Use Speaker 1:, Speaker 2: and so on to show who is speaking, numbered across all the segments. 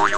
Speaker 1: Oh.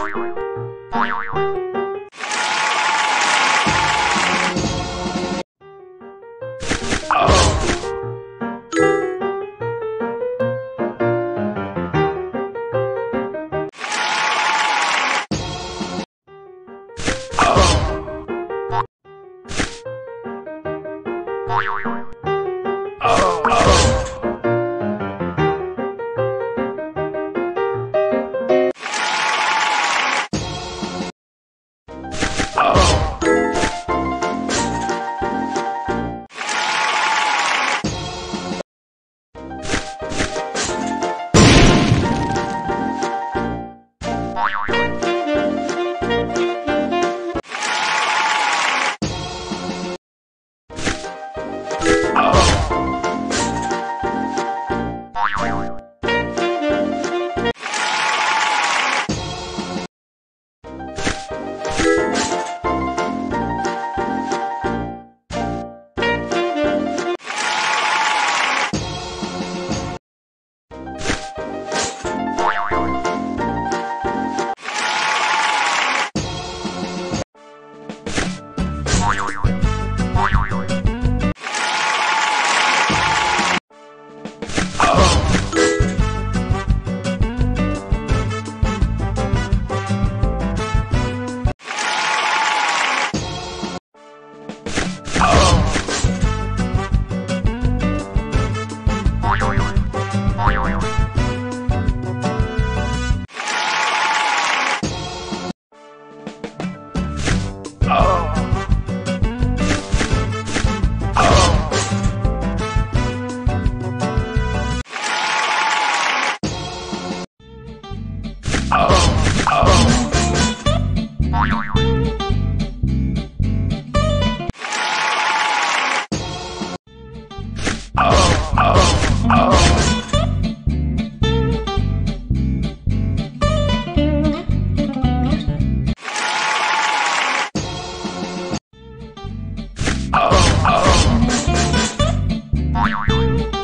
Speaker 1: Oh, oh.